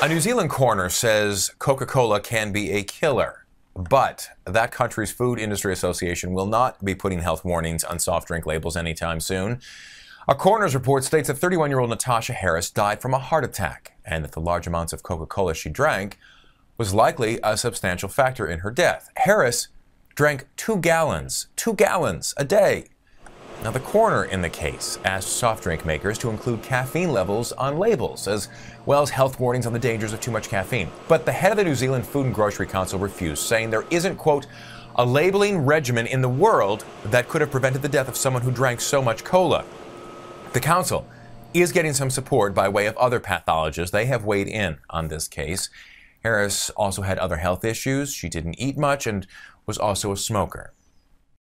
A New Zealand coroner says Coca Cola can be a killer, but that country's Food Industry Association will not be putting health warnings on soft drink labels anytime soon. A coroner's report states that 31 year old Natasha Harris died from a heart attack and that the large amounts of Coca Cola she drank was likely a substantial factor in her death. Harris drank two gallons, two gallons a day now, the coroner in the case asked soft drink makers to include caffeine levels on labels, as well as health warnings on the dangers of too much caffeine. But the head of the New Zealand Food and Grocery Council refused, saying there isn't, quote, a labeling regimen in the world that could have prevented the death of someone who drank so much cola. The council is getting some support by way of other pathologists. They have weighed in on this case. Harris also had other health issues. She didn't eat much and was also a smoker.